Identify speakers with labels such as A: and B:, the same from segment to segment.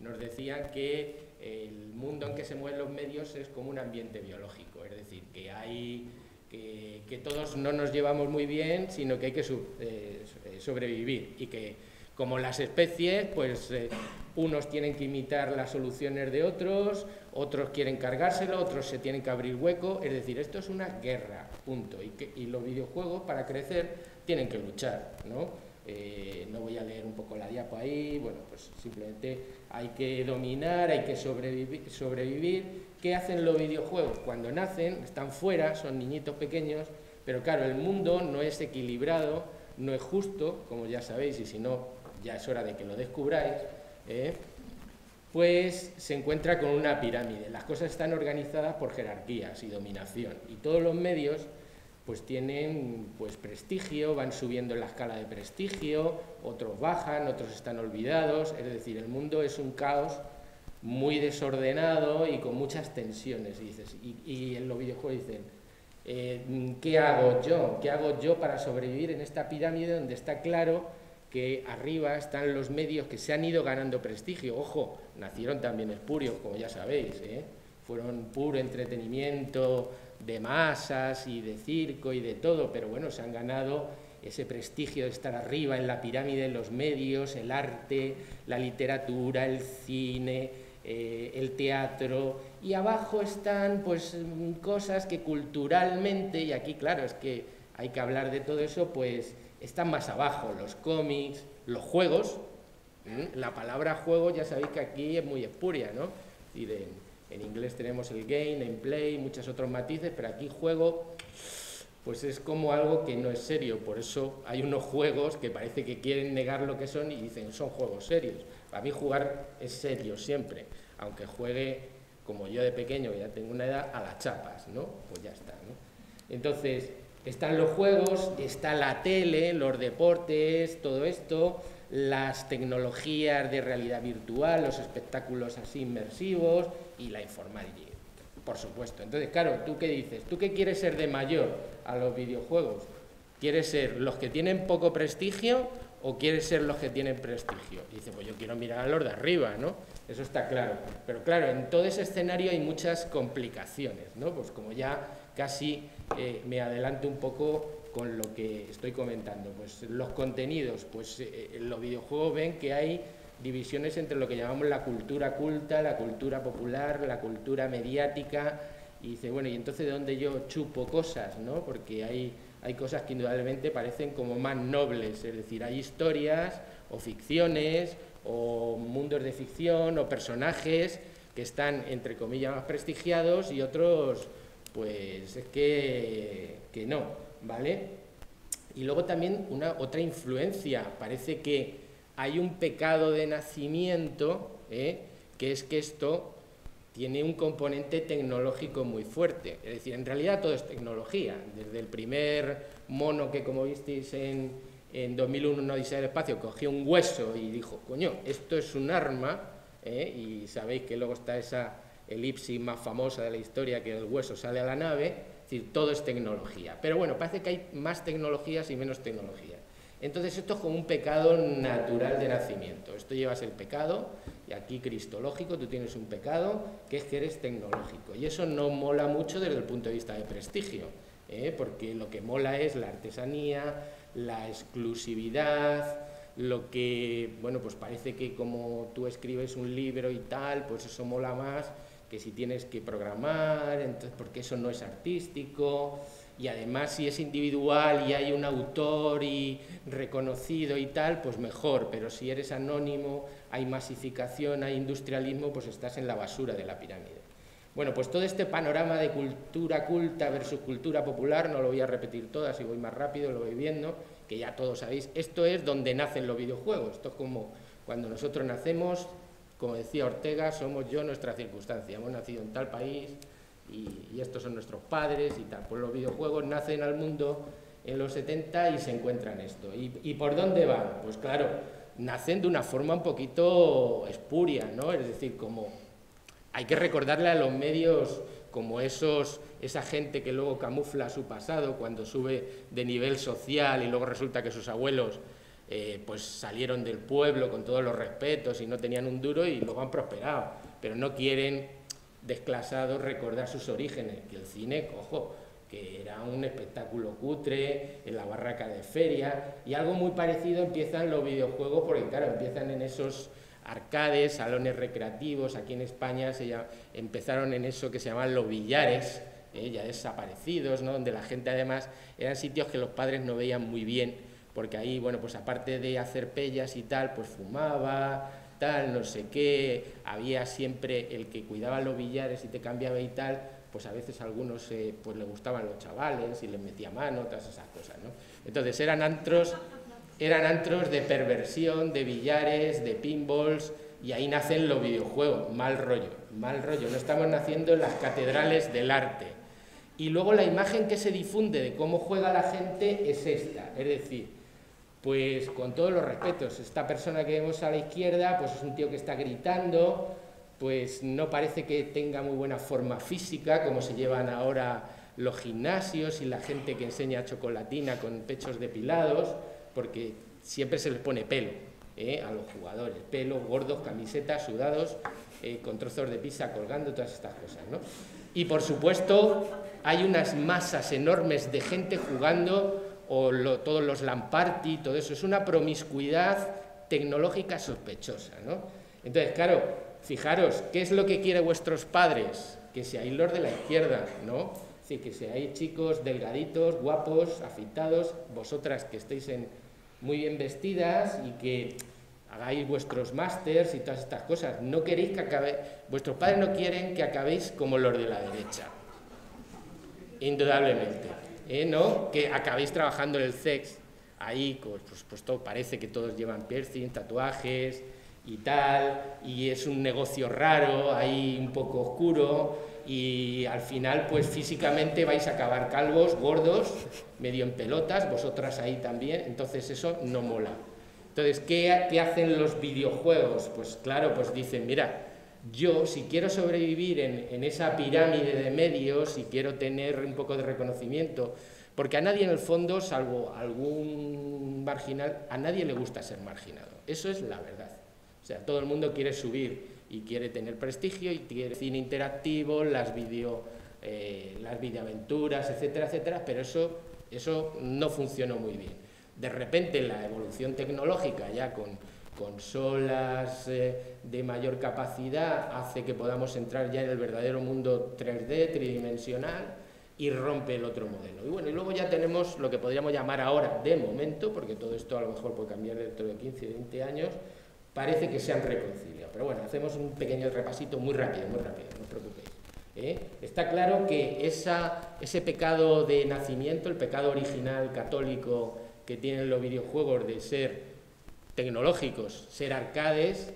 A: nos decían que el mundo en que se mueven los medios es como un ambiente biológico, es decir, que hay que, todos no nos llevamos muy bien, sino que hay que eh, sobrevivir y que como las especies, pues eh, unos tienen que imitar las soluciones de otros, otros quieren cargárselo, otros se tienen que abrir hueco, es decir, esto es una guerra, punto, y, y los videojuegos para crecer tienen que luchar, ¿no? Eh, no voy a leer un poco la diapo ahí, bueno, pues simplemente hay que dominar, hay que sobrevivir, sobrevivir. ¿Qué hacen los videojuegos? Cuando nacen, están fuera, son niñitos pequeños, pero claro, el mundo no es equilibrado, no es justo, como ya sabéis, y si no, ya es hora de que lo descubráis, ¿eh? pues se encuentra con una pirámide. Las cosas están organizadas por jerarquías y dominación, y todos los medios pues tienen pues prestigio, van subiendo en la escala de prestigio, otros bajan, otros están olvidados, es decir, el mundo es un caos muy desordenado y con muchas tensiones, y, dices, y, en los videojuegos dicen, eh, ¿qué hago yo? ¿Qué hago yo para sobrevivir en esta pirámide donde está claro que arriba están los medios que se han ido ganando prestigio? Ojo, nacieron también espurios, como ya sabéis, ¿eh? fueron puro entretenimiento, de masas y de circo y de todo, pero bueno, se han ganado ese prestigio de estar arriba en la pirámide de los medios, el arte, la literatura, el cine, eh, el teatro, y abajo están pues cosas que culturalmente, y aquí claro, es que hay que hablar de todo eso, pues están más abajo, los cómics, los juegos, la palabra juego ya sabéis que aquí es muy espuria, ¿no? Y de, en inglés tenemos el game, en play, muchos otros matices, pero aquí juego pues es como algo que no es serio. Por eso hay unos juegos que parece que quieren negar lo que son y dicen son juegos serios. Para mí jugar es serio siempre, aunque juegue como yo de pequeño, que ya tengo una edad, a las chapas, ¿no? Pues ya está, ¿no? Entonces, están los juegos, está la tele, los deportes, todo esto, las tecnologías de realidad virtual, los espectáculos así inmersivos y la informática, por supuesto. Entonces, claro, ¿tú qué dices? ¿Tú qué quieres ser de mayor a los videojuegos? ¿Quieres ser los que tienen poco prestigio o quieres ser los que tienen prestigio? Dice, pues yo quiero mirar a los de arriba, ¿no? Eso está claro. Pero claro, en todo ese escenario hay muchas complicaciones, ¿no? Pues como ya casi eh, me adelanto un poco con lo que estoy comentando. Pues los contenidos, pues eh, eh, los videojuegos ven que hay divisiones entre lo que llamamos la cultura culta, la cultura popular, la cultura mediática, y dice, bueno, y entonces de dónde yo chupo cosas, ¿no? Porque hay, hay cosas que indudablemente parecen como más nobles, es decir, hay historias o ficciones o mundos de ficción o personajes que están, entre comillas, más prestigiados y otros, pues es que, que no, ¿vale? Y luego también una otra influencia, parece que hay un pecado de nacimiento, ¿eh? que es que esto tiene un componente tecnológico muy fuerte. Es decir, en realidad todo es tecnología. Desde el primer mono que, como visteis en, en 2001, no dice del espacio, cogió un hueso y dijo, coño, esto es un arma, ¿eh? y sabéis que luego está esa elipsis más famosa de la historia, que el hueso sale a la nave, decir, todo es tecnología. Pero bueno, parece que hay más tecnologías y menos tecnologías. Entonces esto es como un pecado natural de nacimiento. Esto llevas el pecado, y aquí cristológico, tú tienes un pecado, que es que eres tecnológico. Y eso no mola mucho desde el punto de vista de prestigio, ¿eh? porque lo que mola es la artesanía, la exclusividad, lo que, bueno, pues parece que como tú escribes un libro y tal, pues eso mola más que si tienes que programar, entonces, porque eso no es artístico y además si es individual y hay un autor y reconocido y tal, pues mejor, pero si eres anónimo, hay masificación, hay industrialismo, pues estás en la basura de la pirámide. Bueno, pues todo este panorama de cultura culta versus cultura popular, no lo voy a repetir todas, si voy más rápido lo voy viendo, que ya todos sabéis, esto es donde nacen los videojuegos, esto es como cuando nosotros nacemos, como decía Ortega, somos yo nuestra circunstancia, hemos nacido en tal país, y, estos son nuestros padres y tal. Pues los videojuegos nacen al mundo en los 70 y se encuentran esto. ¿Y, ¿Y por dónde van? Pues claro, nacen de una forma un poquito espuria, ¿no? Es decir, como hay que recordarle a los medios como esos, esa gente que luego camufla su pasado cuando sube de nivel social y luego resulta que sus abuelos eh, pues salieron del pueblo con todos los respetos y no tenían un duro y luego han prosperado, pero no quieren desclasados recordar sus orígenes, que el cine, cojo, que era un espectáculo cutre en la barraca de feria y algo muy parecido empiezan los videojuegos porque claro, empiezan en esos arcades, salones recreativos, aquí en España se empezaron en eso que se llaman los billares, eh, ya desaparecidos, ¿no? donde la gente además eran sitios que los padres no veían muy bien, porque ahí, bueno, pues aparte de hacer pellas y tal, pues fumaba, tal, no sé qué, había siempre el que cuidaba los billares y te cambiaba y tal, pues a veces a algunos eh, pues le gustaban los chavales y les metía mano, todas esas cosas, ¿no? Entonces eran antros eran antros de perversión, de billares, de pinballs, y ahí nacen los videojuegos, mal rollo, mal rollo, no estamos naciendo en las catedrales del arte. Y luego la imagen que se difunde de cómo juega la gente es esta, es decir, pues con todos los respetos, esta persona que vemos a la izquierda, pues es un tío que está gritando, pues no parece que tenga muy buena forma física, como se llevan ahora los gimnasios y la gente que enseña chocolatina con pechos depilados, porque siempre se les pone pelo ¿eh? a los jugadores, pelo, gordos, camisetas, sudados, eh, con trozos de pizza colgando, todas estas cosas. ¿no? Y por supuesto hay unas masas enormes de gente jugando, o todos los Lamparty, todo eso, es una promiscuidad tecnológica sospechosa. ¿no? Entonces, claro, fijaros, ¿qué es lo que quieren vuestros padres? Que seáis los de la izquierda, ¿no? que seáis chicos delgaditos, guapos, afeitados, vosotras que estéis en, muy bien vestidas y que hagáis vuestros másters y todas estas cosas. No queréis que acabe, vuestros padres no quieren que acabéis como los de la derecha, indudablemente. ¿Eh? ¿No? Que acabéis trabajando en el sex, ahí pues, pues, pues todo, parece que todos llevan piercing, tatuajes y tal, y es un negocio raro, ahí un poco oscuro, y al final pues físicamente vais a acabar calvos, gordos, medio en pelotas, vosotras ahí también, entonces eso no mola. Entonces, ¿qué, hacen los videojuegos? Pues claro, pues dicen, mira, yo si quiero sobrevivir en, en esa pirámide de medios, si quiero tener un poco de reconocimiento, porque a nadie en el fondo, salvo algún marginal, a nadie le gusta ser marginado. Eso es la verdad. O sea, todo el mundo quiere subir y quiere tener prestigio y quiere cine interactivo, las video, eh, las videoaventuras, etcétera, etcétera, pero eso, eso no funcionó muy bien. De repente la evolución tecnológica ya con consolas eh, de mayor capacidad hace que podamos entrar ya en el verdadero mundo 3D, tridimensional, y rompe el otro modelo. Y bueno, y luego ya tenemos lo que podríamos llamar ahora, de momento, porque todo esto a lo mejor puede cambiar dentro de 15 o 20 años, parece que se han reconciliado. Pero bueno, hacemos un pequeño repasito muy rápido, muy rápido, no os preocupéis. ¿eh? Está claro que esa, ese pecado de nacimiento, el pecado original católico que tienen los videojuegos de ser tecnológicos, ser arcades,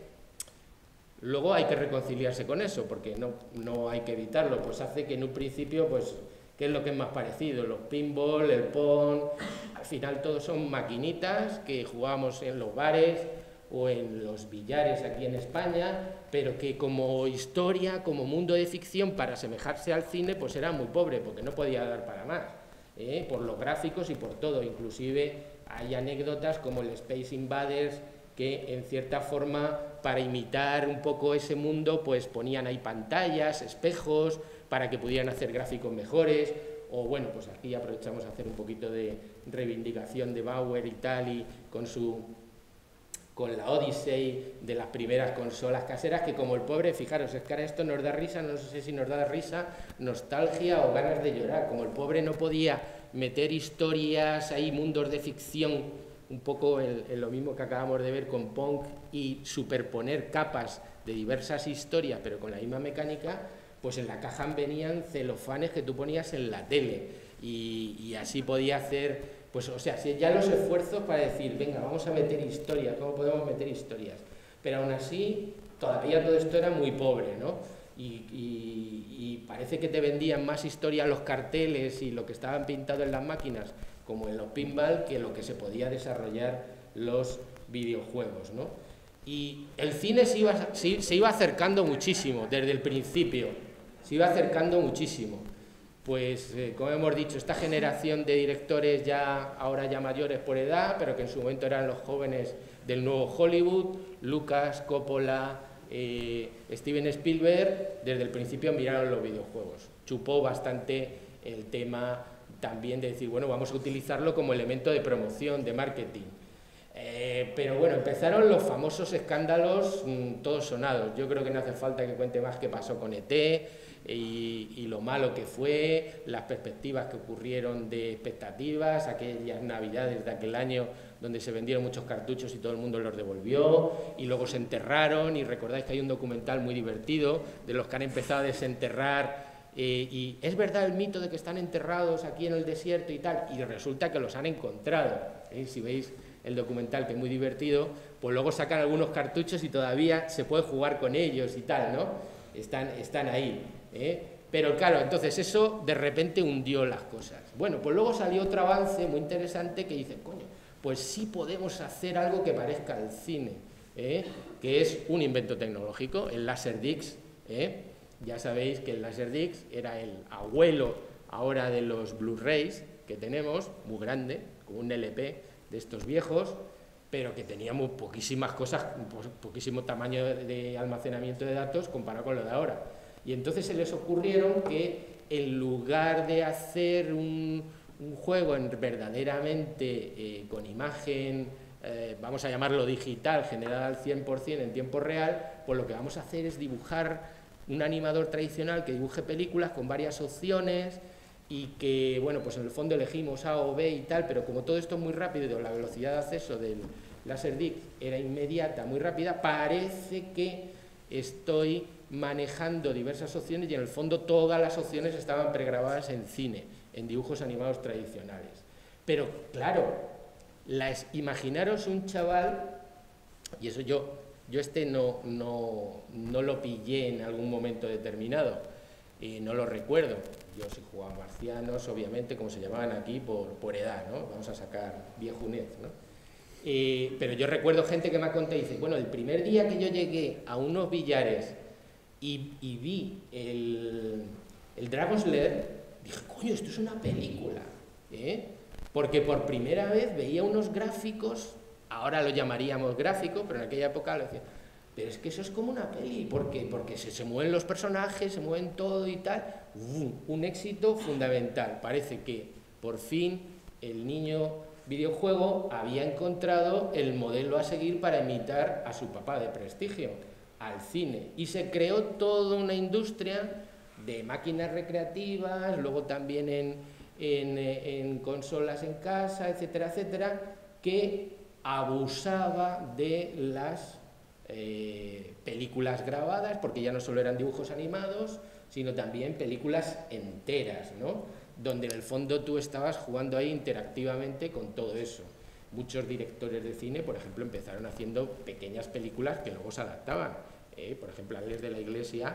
A: luego hay que reconciliarse con eso, porque no, no hay que evitarlo, pues hace que en un principio, pues, ¿qué es lo que es más parecido? Los pinball, el pong, al final todos son maquinitas que jugamos en los bares, o en los billares aquí en España, pero que como historia, como mundo de ficción, para asemejarse al cine, pues era muy pobre, porque no podía dar para más, ¿eh? por los gráficos y por todo. Inclusive hay anécdotas como el Space Invaders, que en cierta forma, para imitar un poco ese mundo, pues ponían ahí pantallas, espejos, para que pudieran hacer gráficos mejores, o bueno, pues aquí aprovechamos a hacer un poquito de reivindicación de Bauer y tal, y con su con la Odyssey de las primeras consolas caseras, que como el pobre, fijaros, es que ahora esto nos da risa, no sé si nos da risa, nostalgia o ganas de llorar, como el pobre no podía meter historias ahí, mundos de ficción, un poco en, lo mismo que acabamos de ver con Punk, y superponer capas de diversas historias, pero con la misma mecánica, pues en la caja venían celofanes que tú ponías en la tele, y, y así podía hacer pues, o sea, ya los esfuerzos para decir, venga, vamos a meter historias, ¿cómo podemos meter historias? Pero aún así, todavía todo esto era muy pobre, ¿no? Y, parece que te vendían más historia los carteles y lo que estaban pintado en las máquinas como en los pinball, que lo que se podía desarrollar los videojuegos. ¿no? Y el cine se iba, se iba acercando muchísimo desde el principio, se iba acercando muchísimo. Pues, eh, como hemos dicho, esta generación de directores ya ahora ya mayores por edad, pero que en su momento eran los jóvenes del nuevo Hollywood, Lucas, Coppola, eh, Steven Spielberg, desde el principio miraron los videojuegos. Chupó bastante el tema también de decir, bueno, vamos a utilizarlo como elemento de promoción, de marketing. Eh, pero bueno, empezaron los famosos escándalos, mm, todos sonados. Yo creo que no hace falta que cuente más qué pasó con ET y, lo malo que fue, las perspectivas que ocurrieron de expectativas, aquellas navidades de aquel año donde se vendieron muchos cartuchos y todo el mundo los devolvió, y luego se enterraron, y recordáis que hay un documental muy divertido de los que han empezado a desenterrar eh, y es verdad el mito de que están enterrados aquí en el desierto y tal, y resulta que los han encontrado. ¿eh? Si veis el documental, que es muy divertido, pues luego sacan algunos cartuchos y todavía se puede jugar con ellos y tal, ¿no? Están, están ahí. ¿Eh? Pero claro, entonces eso de repente hundió las cosas. Bueno, pues luego salió otro avance muy interesante que dice, coño, pues sí podemos hacer algo que parezca el cine, ¿eh? que es un invento tecnológico, el Laserdix. ¿eh? Ya sabéis que el Laserdix era el abuelo ahora de los Blu-rays que tenemos, muy grande, con un LP de estos viejos, pero que teníamos poquísimas cosas, poquísimo tamaño de almacenamiento de datos comparado con lo de ahora. Y entonces se les ocurrieron que en lugar de hacer un, juego en verdaderamente eh, con imagen, eh, vamos a llamarlo digital, generada al 100% en tiempo real, pues lo que vamos a hacer es dibujar un animador tradicional que dibuje películas con varias opciones, y que, bueno, pues en el fondo elegimos A o B y tal, pero como todo esto es muy rápido, la velocidad de acceso del LaserDic era inmediata, muy rápida, parece que estoy manejando diversas opciones y en el fondo todas las opciones estaban pregrabadas en cine, en dibujos animados tradicionales. Pero claro, las, imaginaros un chaval, y eso yo, yo este no, no, no lo pillé en algún momento determinado, y no lo recuerdo. Yo sí jugaba marcianos, obviamente, como se llamaban aquí, por, por edad, ¿no? Vamos a sacar viejunez, ¿no? pero yo recuerdo gente que me ha contado y dice, bueno, el primer día que yo llegué a unos billares y, vi el, el Dragon's Lair, dije, coño, esto es una película, ¿eh? Porque por primera vez veía unos gráficos, ahora lo llamaríamos gráfico, pero en aquella época lo decía, pero es que eso es como una peli, ¿por qué? Porque se, se mueven los personajes, se mueven todo y tal. un éxito fundamental. Parece que por fin el niño videojuego había encontrado el modelo a seguir para imitar a su papá de prestigio, al cine. Y se creó toda una industria de máquinas recreativas, luego también en, en, en consolas en casa, etcétera, etcétera, que abusaba de las eh, películas grabadas, porque ya no solo eran dibujos animados, sino también películas enteras, ¿no? donde en el fondo tú estabas jugando ahí interactivamente con todo eso. Muchos directores de cine, por ejemplo, empezaron haciendo pequeñas películas que luego se adaptaban. ¿Eh? Por ejemplo, Alex de la Iglesia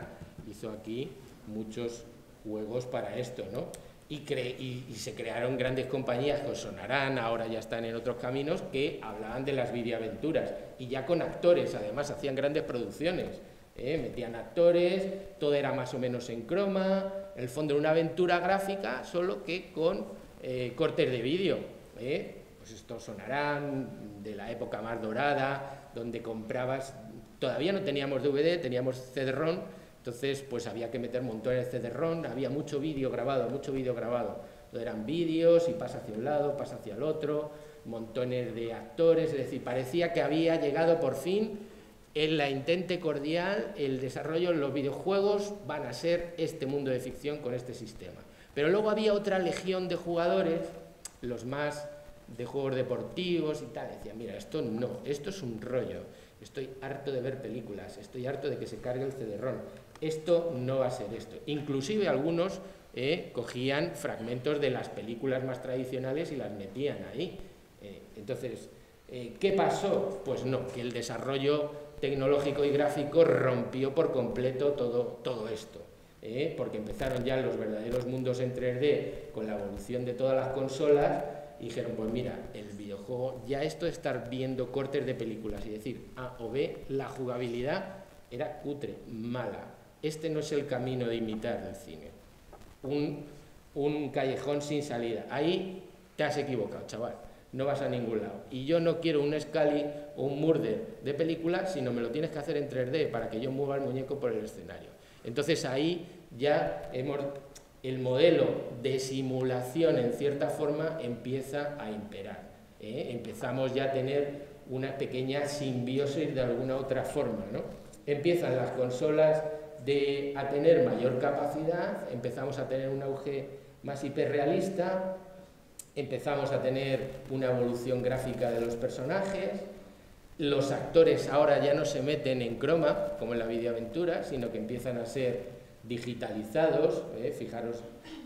A: hizo aquí muchos juegos para esto, ¿no? y, se crearon grandes compañías que os sonarán, ahora ya están en otros caminos, que hablaban de las videoaventuras y ya con actores, además hacían grandes producciones. ¿eh? Metían actores, todo era más o menos en croma, en el fondo era una aventura gráfica, solo que con eh, cortes de vídeo. ¿eh? Pues estos sonarán de la época más dorada, donde comprabas, todavía no teníamos DVD, teníamos CD-ROM, entonces, pues había que meter montones de CD-ROM, había mucho vídeo grabado, mucho vídeo grabado. eran vídeos y pasa hacia un lado, pasa hacia el otro, montones de actores, es decir, parecía que había llegado por fin en la intente cordial el desarrollo los videojuegos van a ser este mundo de ficción con este sistema. Pero luego había otra legión de jugadores, los más de juegos deportivos y tal, decían, mira, esto no, esto es un rollo, estoy harto de ver películas, estoy harto de que se cargue el CD-ROM, esto no va a ser esto. Inclusive algunos eh, cogían fragmentos de las películas más tradicionales y las metían ahí. Eh, entonces, eh, ¿qué pasó? Pues no, que el desarrollo tecnológico y gráfico rompió por completo todo, todo esto. porque empezaron ya los verdaderos mundos en 3D con la evolución de todas las consolas y dijeron, pues mira, el videojuego, ya esto de estar viendo cortes de películas y decir A o B, la jugabilidad era cutre, mala. Este no es el camino de imitar el cine. Un, un callejón sin salida. Ahí te has equivocado, chaval. No vas a ningún lado. Y yo no quiero un Scali o un Murder de película, sino me lo tienes que hacer en 3D para que yo mueva el muñeco por el escenario. Entonces ahí ya hemos el modelo de simulación en cierta forma empieza a imperar. ¿eh? Empezamos ya a tener una pequeña simbiosis de alguna otra forma. ¿no? Empiezan las consolas de, a tener mayor capacidad, empezamos a tener un auge más hiperrealista, empezamos a tener una evolución gráfica de los personajes, los actores ahora ya no se meten en croma, como en la videoaventura, sino que empiezan a ser digitalizados. ¿eh? Fijaros,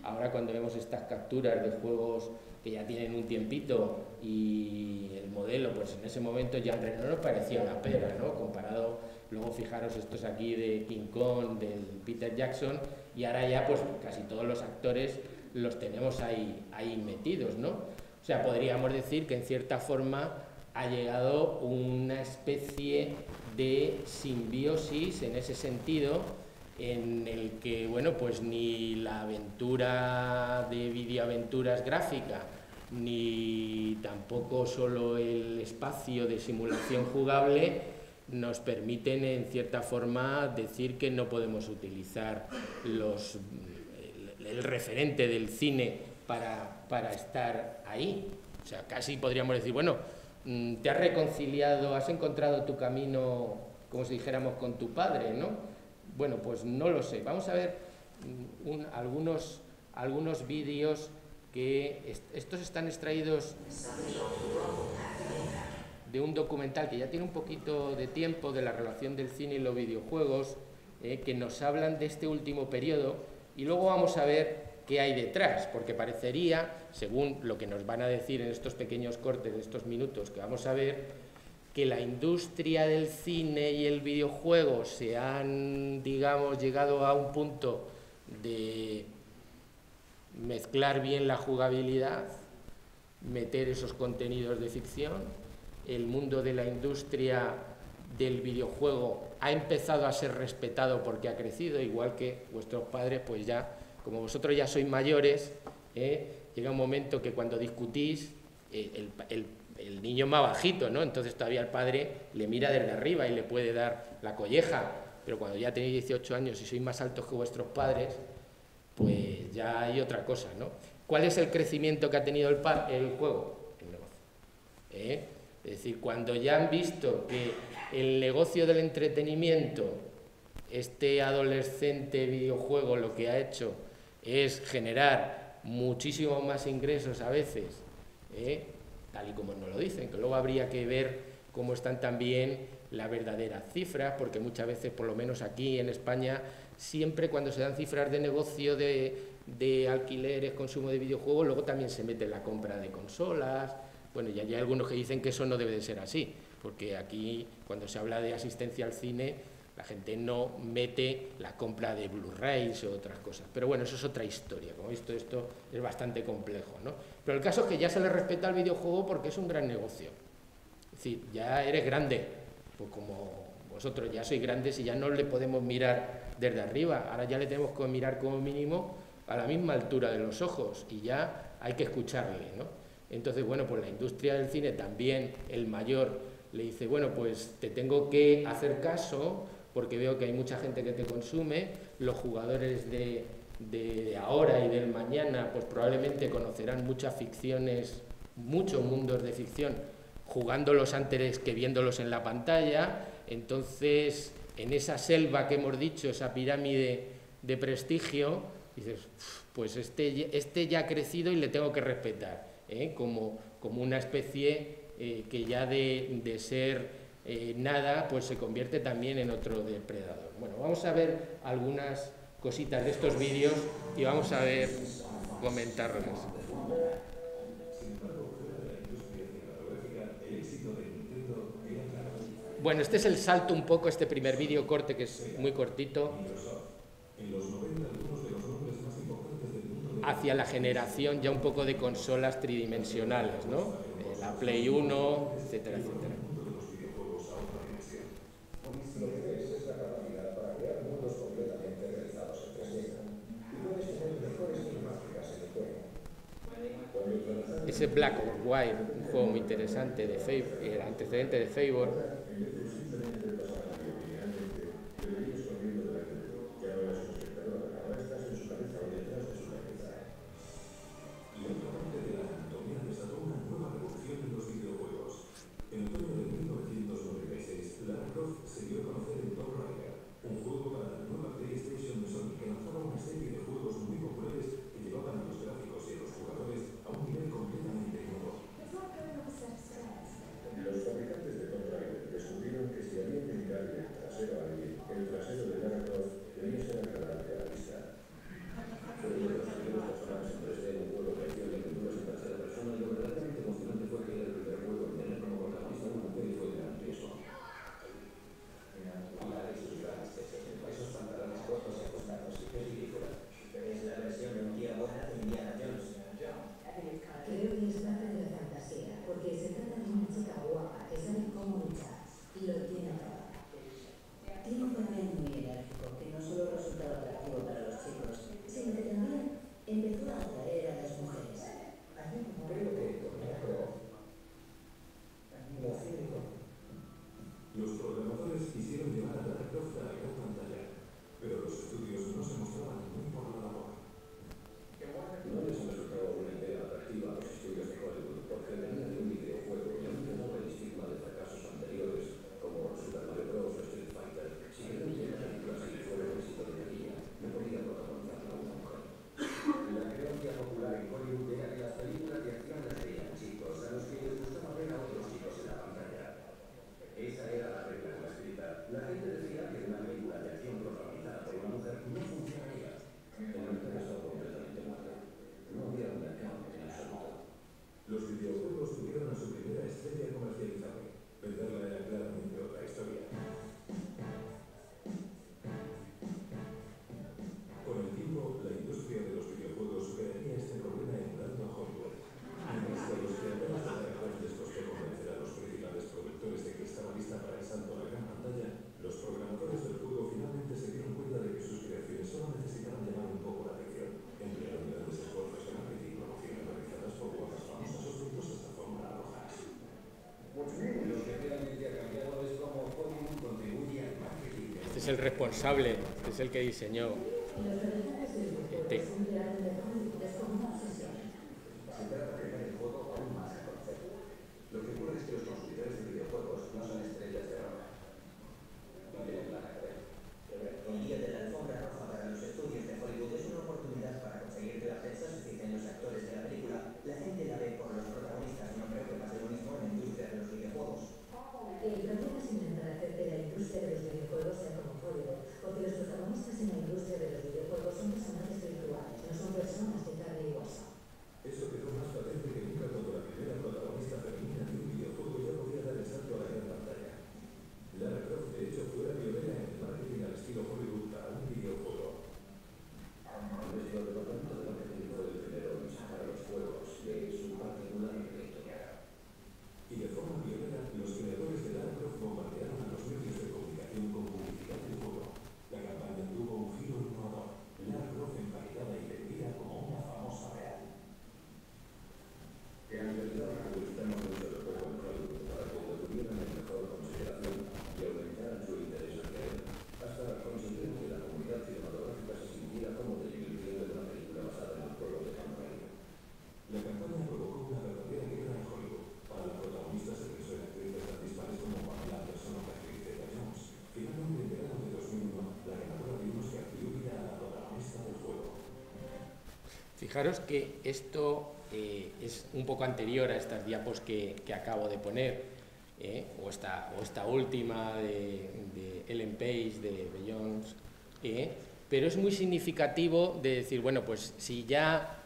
A: ahora cuando vemos estas capturas de juegos que ya tienen un tiempito y el modelo, pues en ese momento ya no nos parecía una pera, ¿no? Comparado, luego fijaros estos aquí de King Kong, del Peter Jackson, y ahora ya pues casi todos los actores los tenemos ahí, ahí metidos, ¿no? O sea, podríamos decir que en cierta forma ha llegado una especie de simbiosis en ese sentido en el que, bueno, pues ni la aventura de videoaventuras gráfica, ni tampoco solo el espacio de simulación jugable nos permiten en cierta forma decir que no podemos utilizar los, el, referente del cine para, para estar ahí. O sea, casi podríamos decir, bueno, mm, te has reconciliado, has encontrado tu camino, como si dijéramos, con tu padre, ¿no? Bueno, pues no lo sé. Vamos a ver mm, algunos, algunos vídeos que estos están extraídos de un documental que ya tiene un poquito de tiempo de la relación del cine y los videojuegos, eh, que nos hablan de este último periodo y luego vamos a ver qué hay detrás, porque parecería, según lo que nos van a decir en estos pequeños cortes de estos minutos que vamos a ver, que la industria del cine y el videojuego se han, digamos, llegado a un punto de mezclar bien la jugabilidad, meter esos contenidos de ficción, el mundo de la industria del videojuego ha empezado a ser respetado porque ha crecido, igual que vuestros padres, pues ya, como vosotros ya sois mayores, ¿eh? llega un momento que cuando discutís, eh, el, el el niño más bajito, ¿no? Entonces todavía el padre le mira desde arriba y le puede dar la colleja, pero cuando ya tenéis 18 años y sois más altos que vuestros padres, pues ya hay otra cosa, ¿no? ¿Cuál es el crecimiento que ha tenido el, el juego? El negocio. ¿Eh? Es decir, cuando ya han visto que el negocio del entretenimiento, este adolescente videojuego lo que ha hecho es generar muchísimos más ingresos a veces, ¿eh? Tal y como nos lo dicen, que luego habría que ver cómo están también las verdaderas cifras, porque muchas veces, por lo menos aquí en España, siempre cuando se dan cifras de negocio de, de alquileres, consumo de videojuegos, luego también se mete la compra de consolas. Bueno, ya hay algunos que dicen que eso no debe de ser así, porque aquí cuando se habla de asistencia al cine, la gente no mete la compra de Blu-rays o otras cosas. Pero bueno, eso es otra historia. Como visto, esto es bastante complejo. ¿no? Pero el caso es que ya se le respeta al videojuego porque es un gran negocio. Es decir, ya eres grande. Pues como vosotros ya sois grandes y ya no le podemos mirar desde arriba. Ahora ya le tenemos que mirar como mínimo a la misma altura de los ojos y ya hay que escucharle. ¿no? Entonces, bueno, pues la industria del cine también, el mayor, le dice, bueno, pues te tengo que hacer caso porque veo que hay mucha gente que te consume, los jugadores de, ahora y del mañana pues probablemente conocerán muchas ficciones, muchos mundos de ficción, jugándolos antes que viéndolos en la pantalla, entonces en esa selva que hemos dicho, esa pirámide de prestigio, dices, pues este, este ya ha crecido y le tengo que respetar, ¿eh? como, como una especie eh, que ya de, de ser eh, nada, pues se convierte también en otro depredador. Bueno, vamos a ver algunas cositas de estos vídeos y vamos a ver comentarlos. Bueno, este es el salto un poco, este primer vídeo corte que es muy cortito. En los 90, algunos de los nombres más importantes del mundo
B: hacia la generación ya un poco de consolas tridimensionales, ¿no? Eh, la Play 1, etcétera, etcétera. Ese Black or White, un juego muy interesante de Facebook, el antecedente de Facebook, es el responsable, es el que diseñó. Fijaros que esto eh, es un poco anterior a estas diapos que, acabo de poner, eh, o, esta, o, esta, última de, Ellen Page, de, Jones, eh, pero es muy significativo de decir, bueno, pues si ya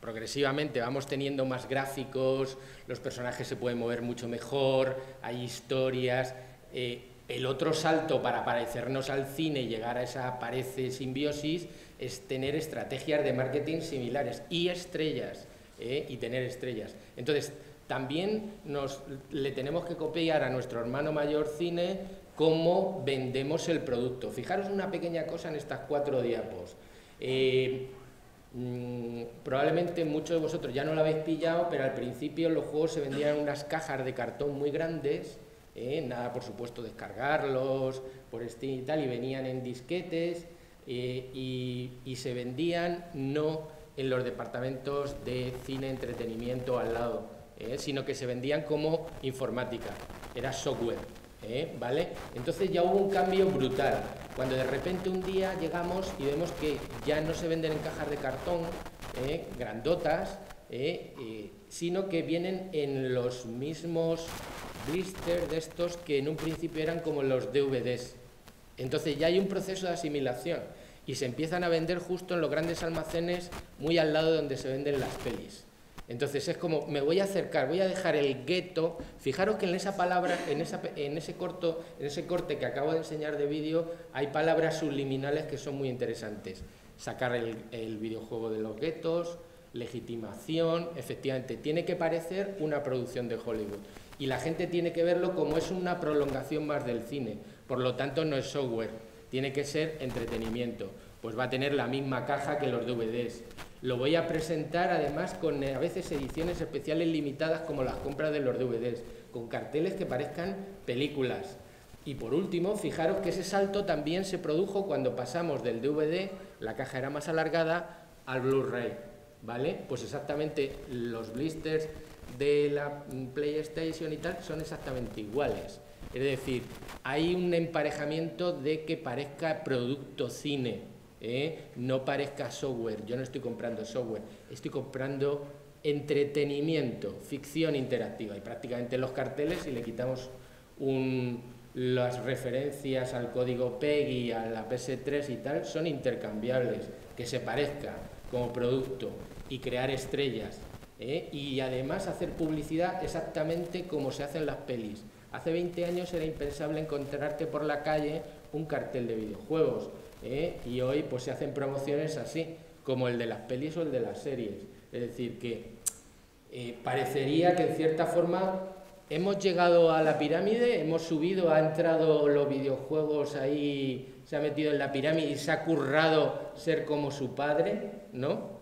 B: progresivamente vamos teniendo más gráficos, los personajes se pueden mover mucho mejor, hay historias,
A: el otro salto para parecernos al cine y llegar a esa parece simbiosis es tener estrategias de marketing similares y estrellas, ¿eh? y tener estrellas. Entonces, también nos, le tenemos que copiar a nuestro hermano mayor cine cómo vendemos el producto. Fijaros una pequeña cosa en estas cuatro diapos. Eh, mm, probablemente muchos de vosotros ya no lo habéis pillado, pero al principio los juegos se vendían en unas cajas de cartón muy grandes, ¿eh? nada por supuesto descargarlos por Steam y tal, y venían en disquetes eh, y, se vendían no en los departamentos de cine, entretenimiento al lado, sino que se vendían como informática, era software. ¿eh? ¿vale? Entonces ya hubo un cambio brutal, cuando de repente un día llegamos y vemos que ya no se venden en cajas de cartón, ¿eh? grandotas, ¿eh? sino que vienen en los mismos blisters de estos que en un principio eran como los DVDs. Entonces ya hay un proceso de asimilación y se empiezan a vender justo en los grandes almacenes muy al lado de donde se venden las pelis. Entonces es como, me voy a acercar, voy a dejar el gueto. Fijaros que en esa palabra, en, ese, corto, en ese corte que acabo de enseñar de vídeo, hay palabras subliminales que son muy interesantes. Sacar el, el videojuego de los guetos, legitimación, efectivamente, tiene que parecer una producción de Hollywood. Y la gente tiene que verlo como es una prolongación más del cine. Por lo tanto, no es software, tiene que ser entretenimiento. Pues va a tener la misma caja que los DVDs lo voy a presentar además con eh, a veces ediciones especiales limitadas como las compras de los DVDs, con carteles que parezcan películas. Y por último, fijaros que ese salto también se produjo cuando pasamos del DVD, la caja era más alargada, al Blu-ray. ¿Vale? Pues exactamente los blisters de la PlayStation y tal son exactamente iguales. Es decir, hay un emparejamiento de que parezca producto cine, ¿eh? no parezca software. Yo no estoy comprando software, estoy comprando entretenimiento, ficción interactiva. Y prácticamente los carteles, si le quitamos las referencias al código PEGI, a la PS3 y tal, son intercambiables. Que se parezca como producto y crear estrellas. ¿Eh? Y además hacer publicidad exactamente como se hacen las pelis. Hace 20 años era impensable encontrarte por la calle un cartel de videojuegos ¿eh? y hoy pues se hacen promociones así, como el de las pelis o el de las series. Es decir, que eh, parecería que en cierta forma hemos llegado a la pirámide, hemos subido, ha entrado los videojuegos ahí, se ha metido en la pirámide y se ha currado ser como su padre, ¿no?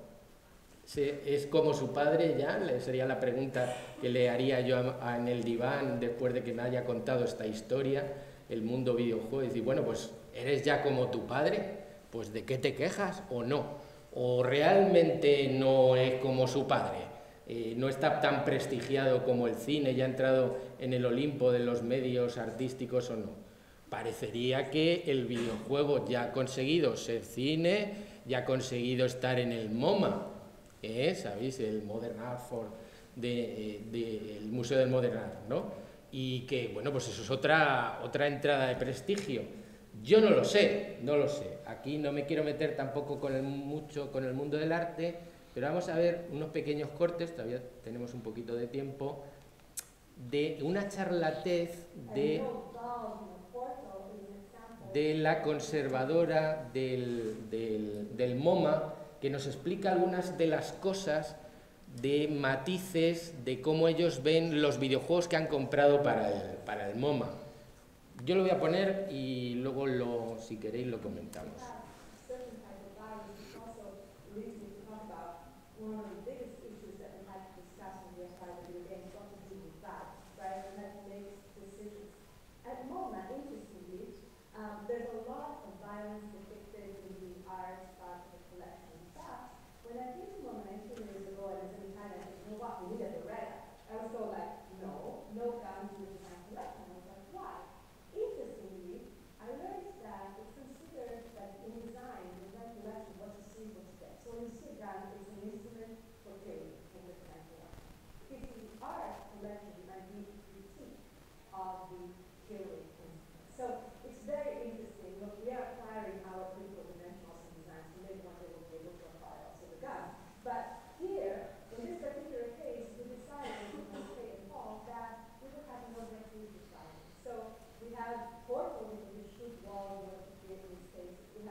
A: Es como su padre ya, sería la pregunta que le haría yo en el diván después de que me haya contado esta historia, el mundo videojuego, y decir, bueno, pues ¿Eres ya como tu padre? Pues ¿de qué te quejas o no? ¿O realmente no es como su padre? Eh, no está tan prestigiado como el cine, ya ha entrado en el Olimpo de los medios artísticos o no. Parecería que el videojuego ya ha conseguido ser cine, ya ha conseguido estar en el MoMA, ¿eh? ¿sabéis? El Modern Art for de, eh, el Museo del Modern Art, ¿no? Y que, bueno, pues eso es otra, otra entrada de prestigio. Yo no lo sé, no lo sé. Aquí no me quiero meter tampoco con el, mucho con el mundo del arte, pero vamos a ver unos pequeños cortes, todavía tenemos un poquito de tiempo, de una charlatez de, de la conservadora del, del, MoMA, que nos explica algunas de las cosas de matices de cómo ellos ven los videojuegos que han comprado para el, para el MoMA. Yo lo voy a poner y luego, lo, si queréis, lo comentamos.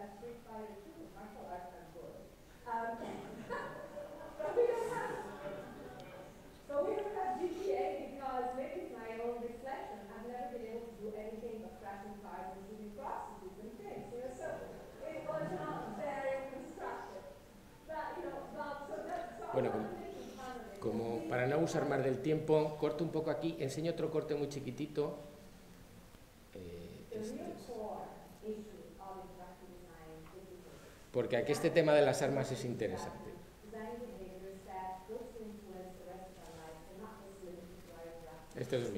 C: we have. Because maybe it's my own reflection. I've never been able to do anything but and and things. So bueno, como
A: para no abusar más del tiempo, corto un poco aquí, enseño otro corte muy chiquitito Porque aquí este tema de las armas es interesante. Este es un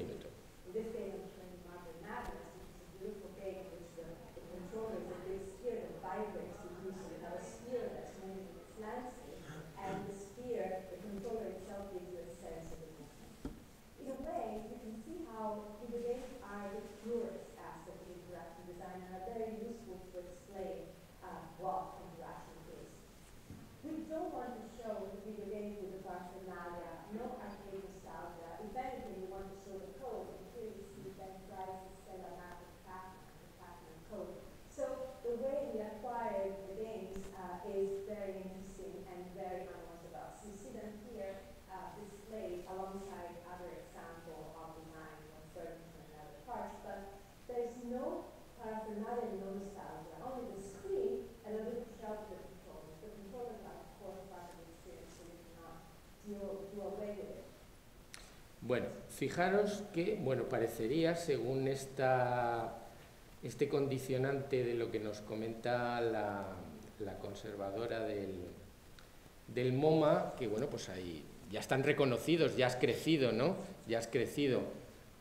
A: Bueno, fijaros que, bueno, parecería, según esta, este condicionante de lo que nos comenta la, conservadora del, del, MoMA, que bueno, pues ahí ya están reconocidos, ya has crecido, ¿no? Ya has crecido.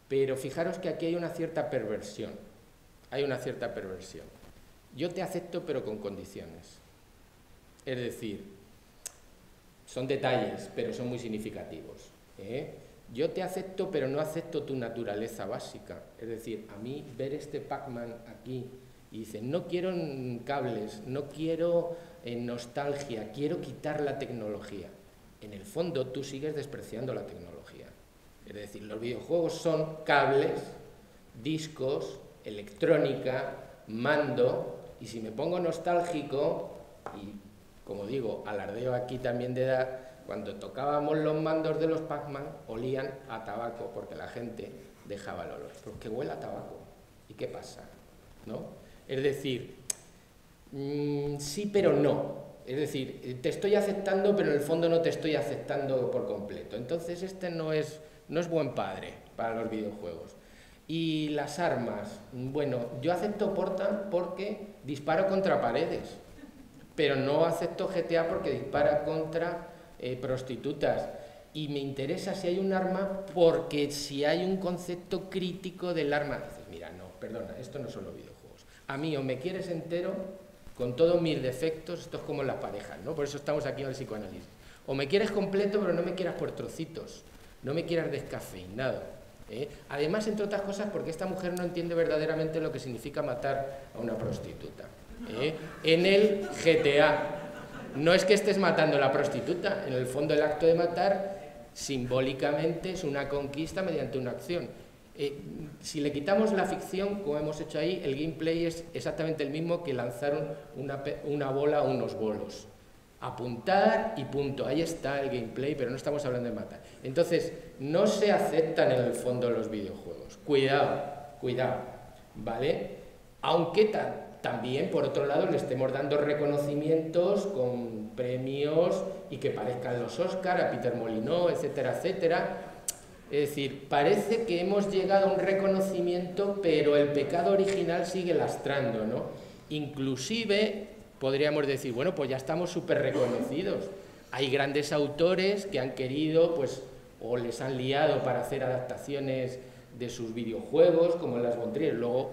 A: Pero fijaros que aquí hay una cierta perversión, hay una cierta perversión. Yo te acepto pero con condiciones. Es decir, son detalles, pero son muy significativos. ¿eh? Yo te acepto, pero no acepto tu naturaleza básica. Es decir, a mí ver este Pac-Man aquí y dice, no quiero cables, no quiero eh, nostalgia, quiero quitar la tecnología. En el fondo tú sigues despreciando la tecnología. Es decir, los videojuegos son cables, discos, electrónica, mando, y si me pongo nostálgico, y como digo, alardeo aquí también de edad, cuando tocábamos los mandos de los Pac-Man, olían a tabaco, porque la gente dejaba el olor. Porque huele a tabaco. ¿Y qué pasa? ¿No? Es decir, mm, sí pero no. Es decir, te estoy aceptando, pero en el fondo no te estoy aceptando por completo. Entonces este no es, no es buen padre para los videojuegos. Y las armas, bueno, yo acepto Portal porque disparo contra paredes, pero no acepto GTA porque dispara contra eh, prostitutas. Y me interesa si hay un arma porque si hay un concepto crítico del arma, dices, mira, no, perdona, esto no son los videojuegos. A mí o me quieres entero, con todos mis defectos, esto es como las parejas, ¿no? Por eso estamos aquí en el psicoanálisis. O me quieres completo, pero no me quieras por trocitos, no me quieras descafeinado. ¿Eh? Además, entre otras cosas, porque esta mujer no entiende verdaderamente lo que significa matar a una prostituta. ¿eh? En el GTA, no es que estés matando a la prostituta, en el fondo el acto de matar simbólicamente es una conquista mediante una acción. Eh, si le quitamos la ficción, como hemos hecho ahí, el gameplay es exactamente el mismo que lanzar una, una bola o unos bolos. Apuntar y punto, ahí está el gameplay, pero no estamos hablando de matar. Entonces, no se aceptan en el fondo los videojuegos. Cuidado, cuidado, ¿vale? Aunque tal, también, por otro lado, le estemos dando reconocimientos con premios y que parezcan los Oscar, a Peter Molinó, etcétera, etcétera. Es decir, parece que hemos llegado a un reconocimiento, pero el pecado original sigue lastrando, ¿no? Inclusive podríamos decir, bueno, pues ya estamos súper reconocidos. Hay grandes autores que han querido, pues, o les han liado para hacer adaptaciones de sus videojuegos, como las Montrier, luego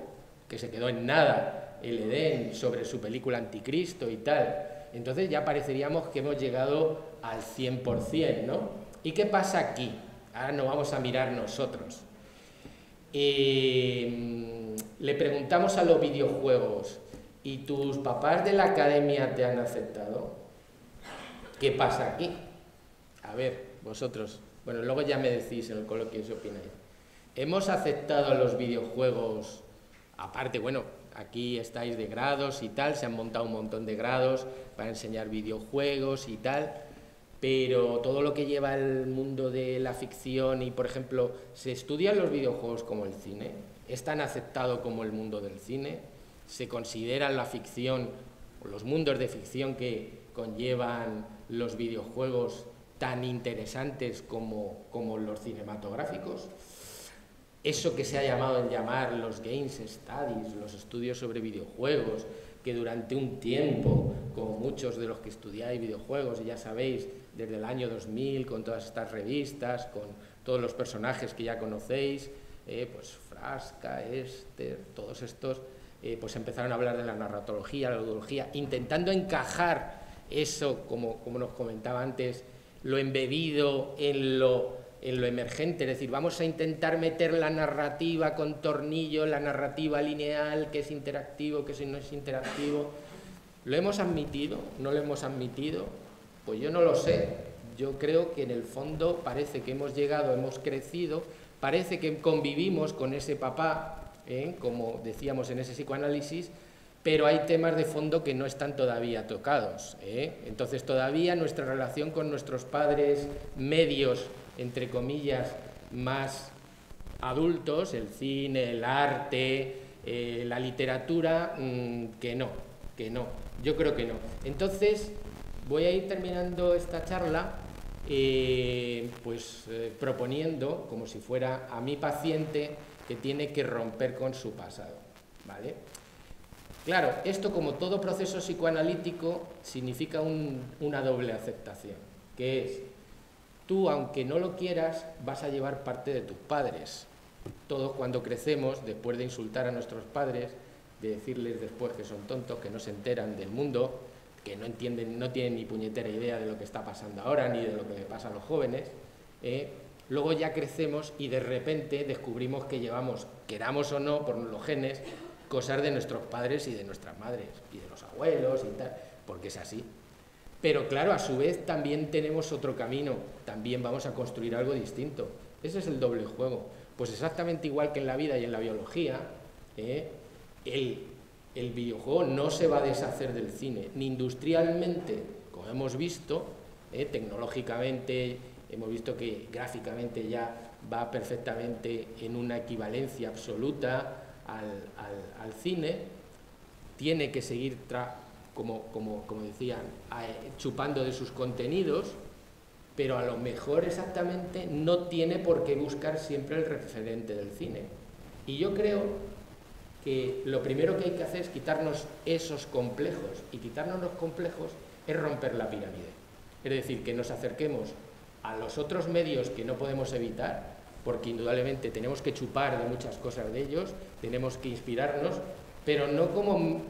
A: que se quedó en nada el Edén, sobre su película Anticristo y tal. Entonces ya pareceríamos que hemos llegado al 100%, ¿no? ¿Y qué pasa aquí? Ahora nos vamos a mirar nosotros. Eh, le preguntamos a los videojuegos, ¿y tus papás de la academia te han aceptado? ¿Qué pasa aquí? A ver, vosotros, bueno, luego ya me decís en el coloquio si opináis. ¿Hemos aceptado los videojuegos, aparte, bueno, aquí estáis de grados y tal, se han montado un montón de grados para enseñar videojuegos y tal, pero todo lo que lleva el mundo de la ficción y, por ejemplo, se estudian los videojuegos como el cine, es tan aceptado como el mundo del cine, se considera la ficción los mundos de ficción que conllevan los videojuegos tan interesantes como, como los cinematográficos. Eso que se ha llamado en llamar los Games Studies, los estudios sobre videojuegos, que durante un tiempo, como muchos de los que estudiáis videojuegos, y ya sabéis, desde el año 2000, con todas estas revistas, con todos los personajes que ya conocéis, eh, pues Frasca, Esther, todos estos, eh, pues empezaron a hablar de la narratología, la ludología, intentando encajar eso, como, como nos comentaba antes, lo embebido en lo, en lo emergente, es decir, vamos a intentar meter la narrativa con tornillo, la narrativa lineal, que es interactivo, que no es interactivo. ¿Lo hemos admitido? ¿No lo hemos admitido? Pues yo no lo sé. Yo creo que en el fondo parece que hemos llegado, hemos crecido, parece que convivimos con ese papá, ¿eh? como decíamos en ese psicoanálisis, pero hay temas de fondo que no están todavía tocados. ¿eh? Entonces todavía nuestra relación con nuestros padres medios, entre comillas, más adultos, el cine, el arte, eh, la literatura, mm, que no, que no, yo creo que no. Entonces voy a ir terminando esta charla pues proponiendo, como si fuera a mi paciente, que tiene que romper con su pasado. ¿Vale? Claro, esto como todo proceso psicoanalítico significa una doble aceptación, que es, tú aunque no lo quieras, vas a llevar parte de tus padres. Todos cuando crecemos, después de insultar a nuestros padres, de decirles después que son tontos, que no se enteran del mundo, que no entienden, no tienen ni puñetera idea de lo que está pasando ahora, ni de lo que le pasa a los jóvenes, eh, luego ya crecemos y de repente descubrimos que llevamos, queramos o no, por los genes, cosas de nuestros padres y de nuestras madres, y de los abuelos y tal, porque es así. Pero claro, a su vez también tenemos otro camino, también vamos a construir algo distinto. Ese es el doble juego. Pues exactamente igual que en la vida y en la biología, ¿eh? el, el videojuego no se va a deshacer del cine, ni industrialmente, como hemos visto, ¿eh? tecnológicamente, hemos visto que gráficamente ya va perfectamente en una equivalencia absoluta, al, cine, tiene que seguir, como, como, como decían, chupando de sus contenidos, pero a lo mejor exactamente no tiene por qué buscar siempre el referente del cine. Y yo creo que lo primero que hay que hacer es quitarnos esos complejos, y quitarnos los complejos es romper la pirámide. Es decir, que nos acerquemos a los otros medios que no podemos evitar, porque indudablemente tenemos que chupar de muchas cosas de ellos, tenemos que inspirarnos, pero no como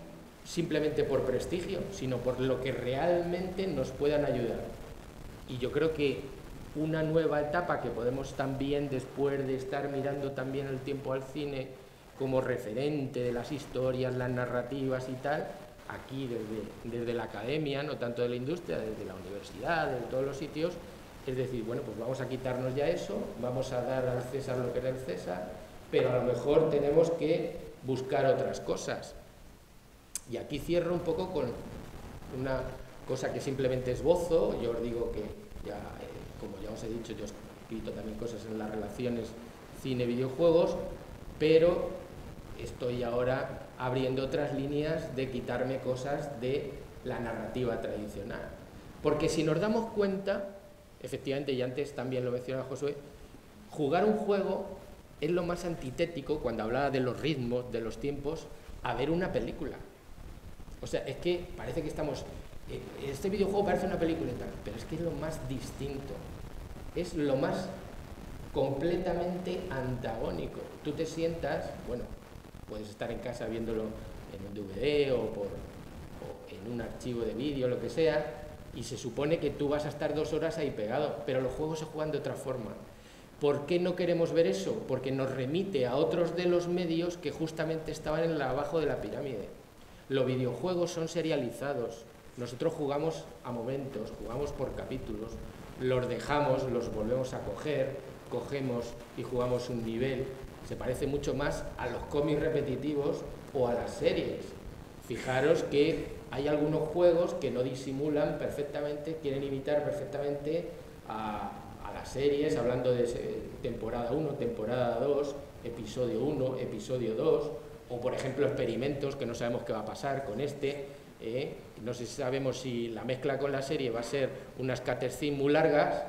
A: simplemente por prestigio, sino por lo que realmente nos puedan ayudar. Y yo creo que una nueva etapa que podemos también, después de estar mirando también el tiempo al cine como referente de las historias, las narrativas y tal, aquí desde, desde la academia, no tanto de la industria, desde la universidad, de todos los sitios, es decir, bueno, pues vamos a quitarnos ya eso, vamos a dar al César lo que es del César, pero a lo mejor tenemos que buscar otras cosas. Y aquí cierro un poco con una cosa que simplemente esbozo, yo os digo que ya, eh, como ya os he dicho, yo escrito también cosas en las relaciones cine-videojuegos, pero estoy ahora abriendo otras líneas de quitarme cosas de la narrativa tradicional. Porque si nos damos cuenta, efectivamente, y antes también lo mencionaba Josué, jugar un juego es lo más antitético cuando hablaba de los ritmos, de los tiempos, a ver una película. O sea, es que parece que estamos... Eh, este videojuego parece una película y tal, pero es que es lo más distinto. Es lo más completamente antagónico. Tú te sientas, bueno, puedes estar en casa viéndolo en un DVD o, por, o en un archivo de vídeo, lo que sea, y se supone que tú vas a estar dos horas ahí pegado, pero los juegos se juegan de otra forma. ¿Por qué no queremos ver eso? Porque nos remite a otros de los medios que justamente estaban en la, abajo de la pirámide. Los videojuegos son serializados. Nosotros jugamos a momentos, jugamos por capítulos, los dejamos, los volvemos a coger, cogemos y jugamos un nivel. Se parece mucho más a los cómics repetitivos o a las series. Fijaros que hay algunos juegos que no disimulan perfectamente, quieren imitar perfectamente a, las series, hablando de temporada 1, temporada 2, episodio 1, episodio 2, o por ejemplo experimentos que no sabemos qué va a pasar con este, ¿eh? No sabemos si la mezcla con la serie va a ser unas cutscenes muy largas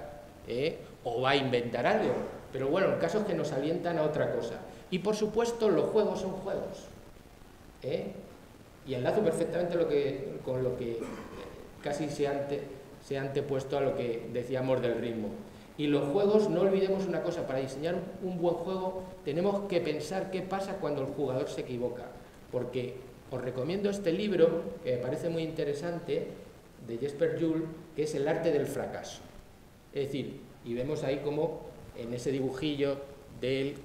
A: ¿eh? o va a inventar algo. Pero bueno, el caso que nos alientan a otra cosa. Y por supuesto, los juegos son juegos. ¿eh? Y enlazo perfectamente lo que, con lo que casi se, ante, se ha antepuesto a lo que decíamos del ritmo. Y los juegos, no olvidemos una cosa, para diseñar un buen juego tenemos que pensar qué pasa cuando el jugador se equivoca. Porque os recomiendo este libro, que me parece muy interesante, de Jesper Juhl, que es El arte del fracaso. Es decir, y vemos ahí como en ese dibujillo del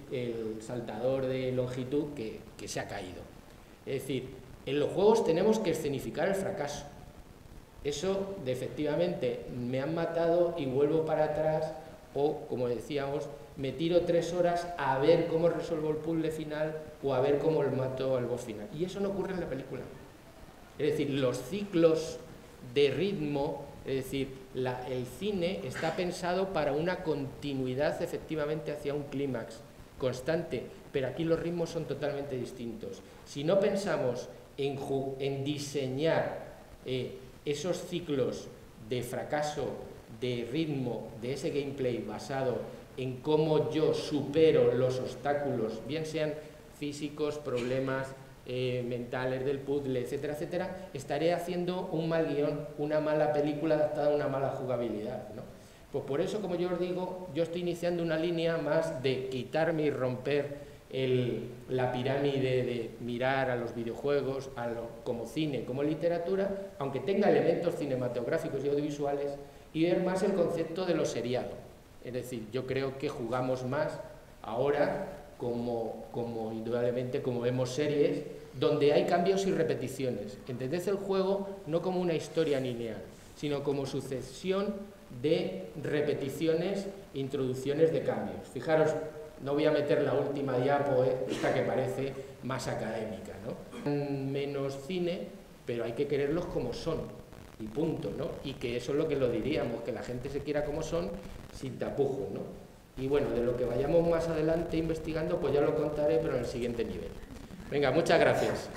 A: saltador de longitud que, que se ha caído. Es decir, en los juegos tenemos que escenificar el fracaso. Eso, de, efectivamente, me han matado y vuelvo para atrás, o, como decíamos, me tiro tres horas a ver cómo resuelvo el puzzle final o a ver cómo lo mato al boss final. Y eso no ocurre en la película. Es decir, los ciclos de ritmo, es decir, el cine está pensado para una continuidad efectivamente hacia un clímax constante, pero aquí los ritmos son totalmente distintos. Si no pensamos en, diseñar eh, esos ciclos de fracaso, de ritmo, de ese gameplay basado en cómo yo supero los obstáculos, bien sean físicos, problemas eh, mentales del puzzle, etcétera, etcétera, estaré haciendo un mal guion, una mala película adaptada a una mala jugabilidad. ¿no? Pues por eso, como yo os digo, yo estoy iniciando una línea más de quitarme y romper la pirámide de mirar a los videojuegos a como cine, como literatura, aunque tenga elementos cinematográficos y audiovisuales, y ver más el concepto de lo seriado es decir, yo creo que jugamos más ahora como, como indudablemente como vemos series donde hay cambios y repeticiones. Entendés el juego no como una historia lineal, sino como sucesión de repeticiones, introducciones de cambios. Fijaros, no voy a meter la última diapo, eh, esta que parece más académica, ¿no? Menos cine, pero hay que quererlos como son, y punto, ¿no? Y que eso es lo que lo diríamos, que la gente se quiera como son sin tapujos, ¿no? Y bueno, de lo que vayamos más adelante investigando, pues ya lo contaré, pero en el siguiente nivel. Venga, muchas gracias.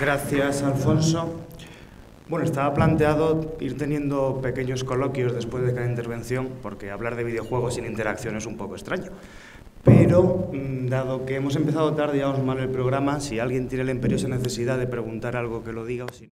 D: Gracias, Alfonso. Bueno, estaba planteado ir teniendo pequeños coloquios después de cada intervención, porque hablar de videojuegos sin interacción es un poco extraño. Pero, mm, dado que hemos empezado tarde y vamos mal el programa, si alguien tiene la imperiosa necesidad de preguntar algo que lo diga o si